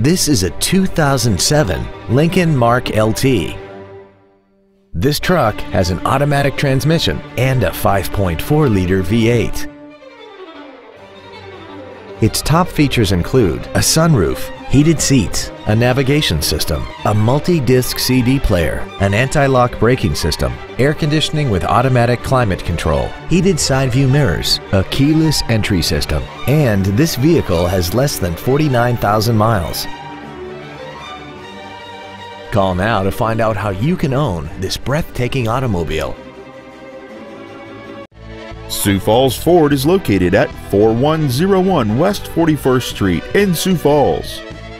This is a 2007 Lincoln Mark LT. This truck has an automatic transmission and a 5.4-liter V8. Its top features include a sunroof, heated seats, a navigation system, a multi-disc CD player, an anti-lock braking system, air conditioning with automatic climate control, heated side view mirrors, a keyless entry system, and this vehicle has less than 49,000 miles. Call now to find out how you can own this breathtaking automobile. Sioux Falls Ford is located at 4101 West 41st Street in Sioux Falls.